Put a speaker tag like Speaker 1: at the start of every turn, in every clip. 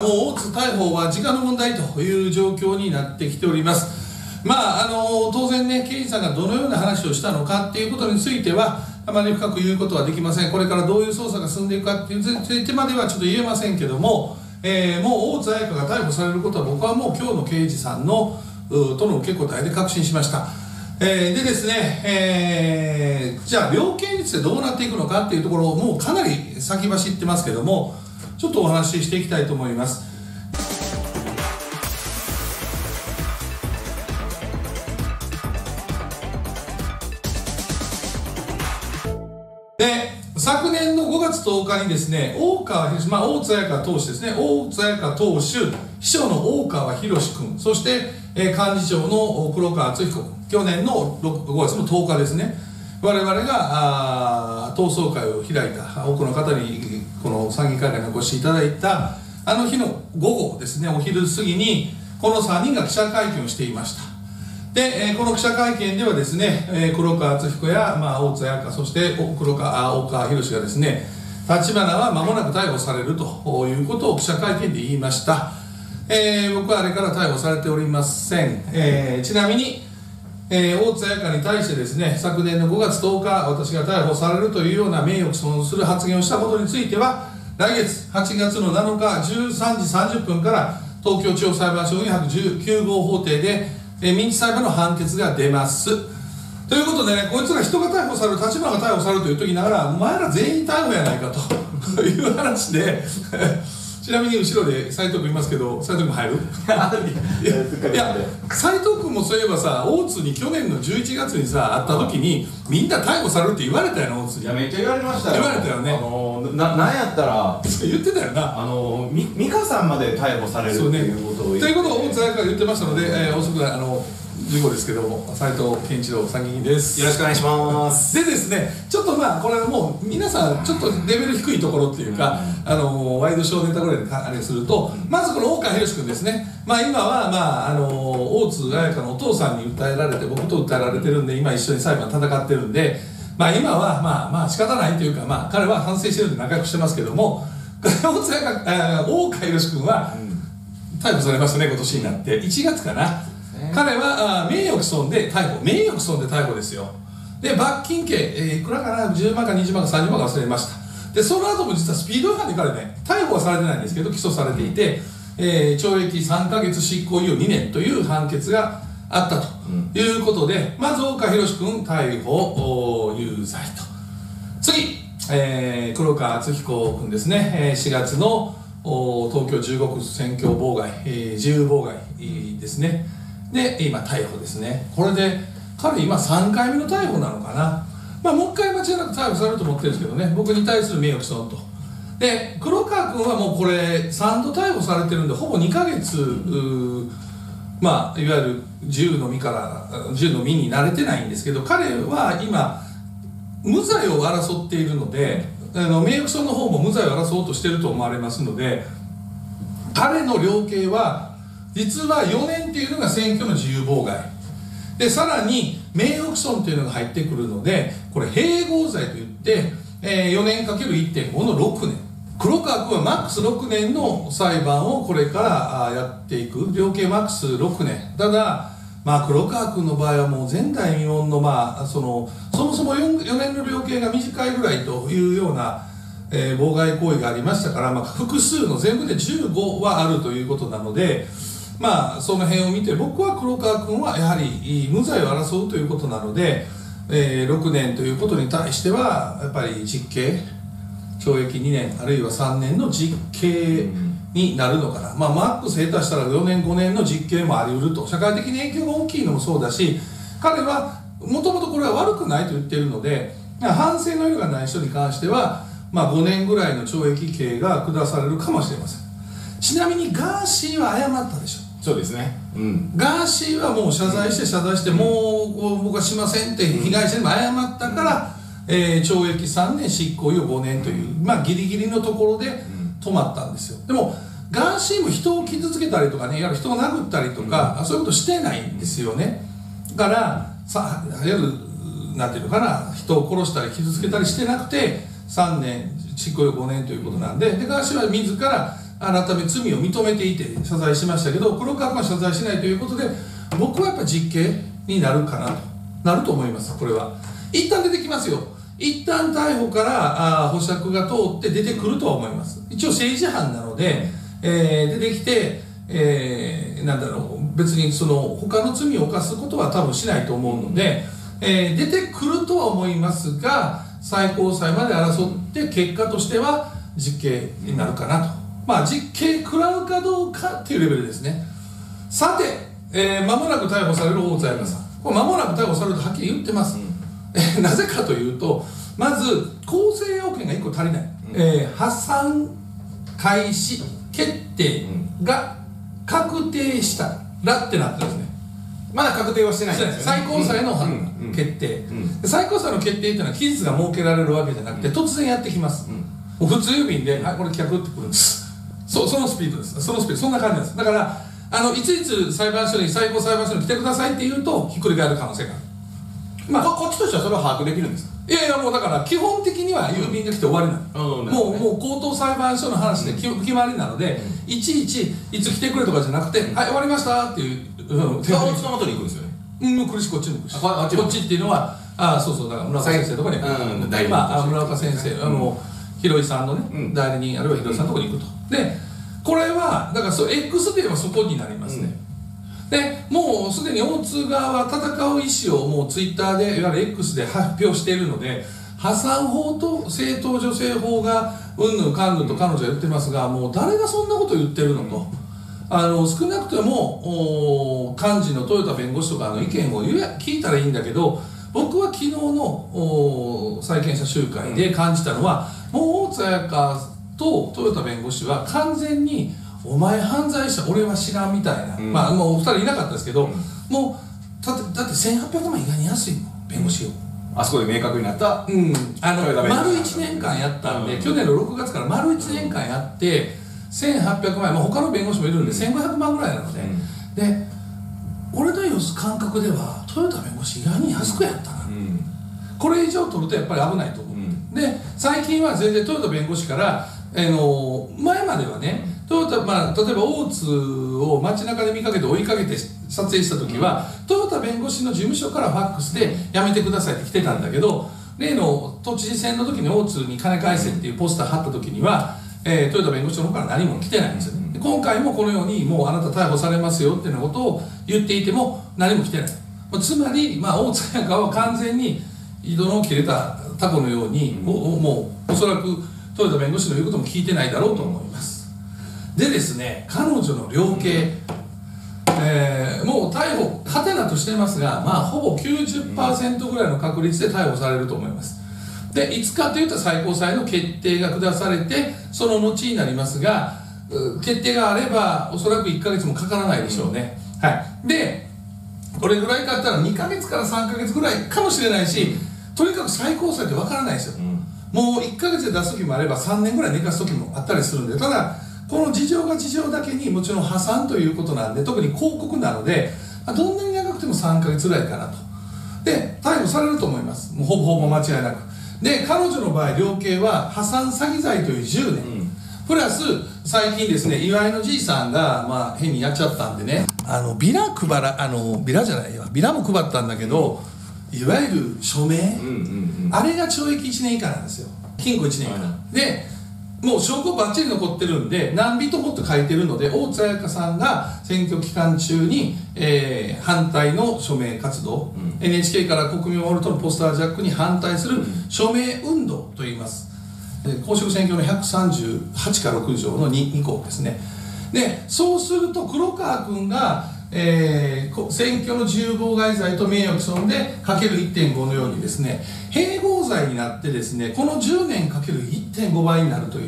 Speaker 1: もう大津逮捕は時間の問題という状況になってきております。まあ、あの当然ね、刑事さんがどのような話をしたのかっていうことについては、あまり深く言うことはできません。これからどういう捜査が進んでいくかっていうついてまではちょっと言えませんけども、えーもう大津彩香が逮捕されることは僕はもう今日の刑事さんのとの受け答えで確信しました。えーでですね、えーじゃあ量刑率でどうなっていくのかっていうところをもうかなり先走ってますけどもちょっとお話ししていきたいと思います。で昨年の5月10日にですね大川博まあ、大津彩香投手ですね。大津彩香投手秘書の大川博君そして、えー幹事長の黒川敦彦去年の5月の10日ですね。我々があ闘争会を開いた多くの方にこの参議会館にお越しいただいたあの日の午後ですねお昼過ぎにこの3人が記者会見をしていました。で、えーこの記者会見ではですね、えー黒川敦彦や、まあ、大津彩香そして黒川大川博がですね立花は間もなく逮捕されるということを記者会見で言いました、えー僕はあれから逮捕されておりません、えーちなみに、えー大津彩香に対してですね昨年の5月10日私が逮捕されるというような名誉毀損する発言をしたことについては来月8月の7日13時30分から東京地方裁判所419号法廷で、えー民事裁判の判決が出ます。ということでねこいつら人が逮捕される立場が逮捕されると言っときながらお前ら全員逮捕やないかと いう話でちなみに後ろで斉藤君いますけど斉藤君入る？いやいや斉藤君もそういえばさ大津に去年の11月にさ会った時にみんな逮捕されるって言われたよな大津に。
Speaker 2: いやめっちゃ言われましたよ。
Speaker 1: 言われたよね。
Speaker 2: あのななんやったら
Speaker 1: 言ってたよな。
Speaker 2: あのみ美香さんまで逮捕されるっていうことを
Speaker 1: ということを大津彩香が言ってましたので、えー遅くない。あの事故ですけども斉藤健一郎参議院です。
Speaker 2: よろしくお願いします。
Speaker 1: でですねちょっとまあこれはもう皆さんちょっとレベル低いところっていうか、あのワイドショーネタぐらいであれするとまずこの大川博君ですね。まあ今はまああの大津彩香のお父さんに訴えられて僕と訴えられてるんで今一緒に裁判戦ってるんでまあ今はまあまあ仕方ないというかまあ彼は反省してるんで仲良くしてますけども大津彩香あ大川博君は逮捕されましたね今年になって。1月かな、彼はあ名誉毀損で逮捕。名誉毀損で逮捕ですよ。で罰金刑、えーいくらかな？10万か20万か30万か忘れました。でその後も実はスピード違反で彼ね逮捕はされてないんですけど起訴されていて、えー懲役3ヶ月執行猶予2年という判決があったということで、まず岡博君逮捕お有罪と。次、えー黒川敦彦君ですね、えー4月のお東京15区選挙妨害、えー自由妨害えーですねで今逮捕ですね。これで彼今3回目の逮捕なのかな。まあもう一回間違いなく逮捕されると思ってるんですけどね。僕に対する名誉毀損と。で黒川君はもうこれ3度逮捕されてるんでほぼ2ヶ月まあいわゆる銃の身から銃の身に慣れてないんですけど彼は今無罪を争っているのであの名誉毀損の方も無罪を争おうとしてると思われますので彼の量刑は実は4年っていうのが選挙の自由妨害。でさらに名誉毀損というのが入ってくるのでこれ併合罪といって、えー4年かける1.5の6年。黒川君はマックス6年の裁判をこれからやっていく。量刑マックス6年。ただまあ黒川君の場合はもう前代未聞のまあそのそもそも 4, 4年の量刑が短いぐらいというようなえー妨害行為がありましたから、まあ、複数の全部で15はあるということなので、まあ、その辺を見て僕は黒川君はやはり無罪を争うということなので、えー6年ということに対してはやっぱり実刑懲役2年あるいは3年の実刑になるのかな、まあ、マックス下手したら4年5年の実刑もあり得ると。社会的に影響が大きいのもそうだし彼はもともとこれは悪くないと言っているので反省の色がない人に関しては、まあ、5年ぐらいの懲役刑が下されるかもしれません。ちなみにガーシーは謝ったでしょ
Speaker 2: そうですね。うん。
Speaker 1: ガーシーはもう謝罪して謝罪して、もう僕はしませんって被害者にも謝ったから、えー懲役3年執行猶予5年という、まあ、ギリギリのところで止まったんですよ。でもガーシーも人を傷つけたりとかねいわゆる人を殴ったりとか、そういうことしてないんですよね。だからさいわゆるなんていうのかな人を殺したり傷つけたりしてなくて3年執行猶予5年ということなんででガーシーは自ら改め罪を認めていて謝罪しましたけど黒川君は謝罪しないということで僕はやっぱ実刑になるかなとなると思いますこれは。一旦出てきますよ。一旦逮捕からあ保釈が通って出てくるとは思います。一応政治犯なので、えー、出てきて、えー、なんだろう別にその他の罪を犯すことは多分しないと思うので、えー、出てくるとは思いますが最高裁まで争って結果としては実刑になるかなと。まあ実刑食らうかどうかっていうレベルですね。さて、えー、間もなく逮捕される大津彩香さんこれ間もなく逮捕されるとはっきり言ってます、うん、なぜかというとまず構成要件が1個足りない、うん、えー、破産開始決定が確定したらってなってですね。
Speaker 2: まだ確定はしてないね、
Speaker 1: 最高裁の、うん、決定、うん、最高裁の決定っていうのは期日が設けられるわけじゃなくて、突然やってきます、もう普通郵便で「はいこれ客」ってくるんですそそのスピードです。そのスピード。そんな感じです。だからあのいついつ裁判所に最高裁判所に来てくださいって言うとひっくり返る可能性がある。
Speaker 2: まあここっちとしてはそれは把握できるんですか？
Speaker 1: いやいやもうだから基本的には郵便が来て終わりなの、うん、もうもう高等裁判所の話で決,、決まりなので、うん、いちいちいつ来てくれとかじゃなくて、うん、はい終わりましたっていう、
Speaker 2: うん、手紙の元に行くんですよね。
Speaker 1: うん来るしこっちに行くし。こっちっていうのはああそうそうだから村岡先生とかに、うん、まあ村岡先生あの、ひろいさんのね、代理人あるいはひろいさんのところに行くと。でこれはだからそう X デーはそこになりますね、でもうすでに大津側は戦う意思をもうツイッターでいわゆる X で発表しているので破産法と正当女性法がうんぬんかんぬんと彼女は言ってますがもう誰がそんなこと言ってるのと。あの少なくとも幹事の豊田弁護士とかの意見を聞いたらいいんだけど僕は昨日の債権者集会で感じたのは、もう大津彩香と豊田弁護士は完全にお前犯罪者俺は知らんみたいな、うん、まあもうお二人いなかったですけど、うん、もうだってだって1800万意外に安いの弁護士を。
Speaker 2: あそこで明確になった
Speaker 1: うん。あの丸1年間やったんで、うん、去年の6月から丸1年間やって1800万円、まあ、他の弁護士もいるんで1500万ぐらいなので、で俺の様子感覚では豊田弁護士意外に安くやったな、これ以上取るとやっぱり危ないと思う、で最近は全然豊田弁護士からあの前まではねトヨタ、まあ、例えば大津を街中で見かけて追いかけて撮影した時は、トヨタ弁護士の事務所からファックスで「やめてください」って来てたんだけど例の都知事選の時に大津に金返せっていうポスター貼った時には、えー、トヨタ弁護士の方から何も来てないんですよ。ね今回もこのようにもうあなた逮捕されますよっていうようなことを言っていても何も来てない。つまり、まあ、大津彩香は完全に井戸の切れたタコのように、もうもうおそらく豊田弁護士の言うことも聞いてないだろうと思います。でですね彼女の量刑、えー、もう逮捕はてなとしてますがまあほぼ90%ぐらいの確率で逮捕されると思いますでいつかというと最高裁の決定が下されてその後になりますが決定があればおそらく1か月もかからないでしょうね、はい。でこれぐらいかったら2か月から3か月ぐらいかもしれないしとにかく最高裁ってわからないですよ、うん。もう1か月で出す時もあれば3年ぐらい寝かす時もあったりするんでただこの事情が事情だけにもちろん破産ということなんで特に広告なのでどんなに長くても3か月ぐらいかなと。で逮捕されると思います。もうほぼほぼ間違いなくで彼女の場合量刑は破産詐欺罪という10年、うん、プラス最近ですね岩井のじいさんが、まあ、変にやっちゃったんでね。あのビラ配らあのビラじゃないよビラも配ったんだけど、うんいわゆる署名、うんうんうん、あれが懲役1年以下なんですよ。禁錮1年以下、はい、でもう証拠ばっちり残ってるんで何人もって書いてるので大津彩香さんが選挙期間中に、えー、反対の署名活動、うん、NHK から国民を守るとのポスタージャックに反対する署名運動といいます、公職選挙の138か6条の 2, 2項ですね。でそうすると黒川君がえー、選挙の自由妨害罪と名誉毀損でかける1.5のようにですね併合罪になってですねこの10年かける1.5倍になるという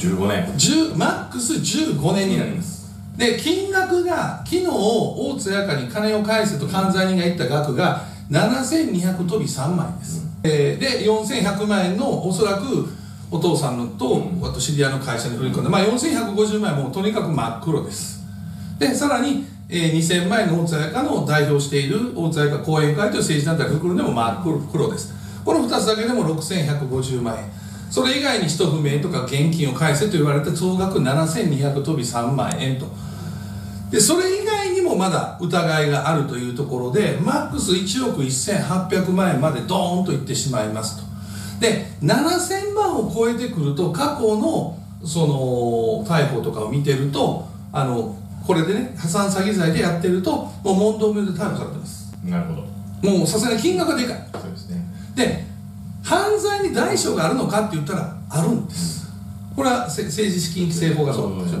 Speaker 2: 15年。
Speaker 1: 10マックス15年になります、うん、で金額が昨日大津彩香に金を返せと関西人が言った額が7200飛び3万円です、うん、えー、で4100万円のおそらくお父さんのと、うん、あと知り合いの会社に振り込んで、まあ、4150万円もとにかく真っ黒です。でさらに、えー、2000万円の大津彩香の代表している大津彩香後援会という政治団体が来るでも真っ黒です。この2つだけでも6150万円それ以外に使途不明とか現金を返せと言われて総額7200飛び3万円と。でそれ以外にもまだ疑いがあるというところでマックス1億1800万円までドーンといってしまいますと。で7000万を超えてくると過去のその逮捕とかを見てるとあのこれでね破産詐欺罪でやってるともう問答無用で逮捕されてます。
Speaker 2: なるほど。
Speaker 1: もうさすがに金額がでかい。
Speaker 2: そうですね。
Speaker 1: で犯罪に大小があるのかって言ったらあるんです、これはせ政治資金規正法がそう。でしょ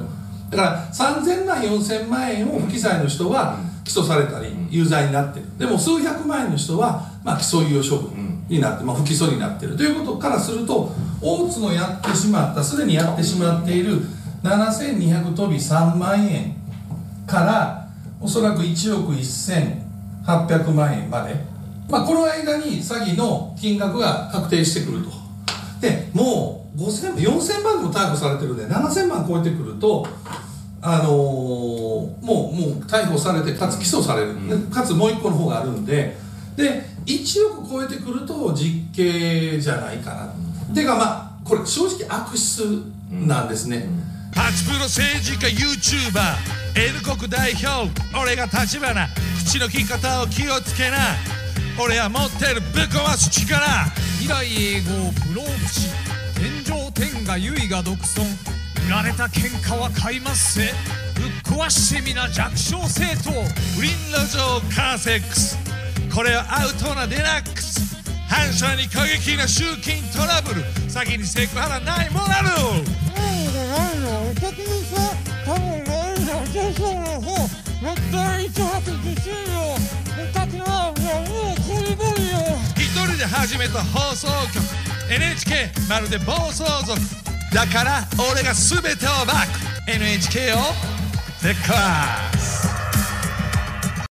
Speaker 1: だから3000万4000万円を不記載の人は起訴されたり有罪になってる。でも数百万円の人は、まあ、起訴猶予処分になって、まあ、不起訴になってる。ということからすると大津のやってしまったすでにやってしまっている7200飛び3万円からおそらく1億1800万円まで、まあ、この間に詐欺の金額が確定してくると。でもう5000 4000万でも逮捕されてるんで7000万超えてくるとあのーもうもう逮捕されてかつ起訴される、でかつもう一個の方があるんでで1億超えてくると実刑じゃないかな、っていうかまあこれ正直悪質なんですね、
Speaker 3: パチプロ政治家 YouTuber N 国代表俺が立花。口の利き方を気をつけな俺は持ってるぶっ壊す力
Speaker 4: 未来永劫不老不死天上天下唯我独尊。売られた喧嘩は買いますせぶっ壊してみな弱小生徒。
Speaker 3: 不倫路上カーセックス。これはアウトなデラックス。反射に過激な集金トラブル。先にセクハラないモラル。一人で始めた放送局 NHK まるで暴走族。だから俺が全てをバック NHK をでっか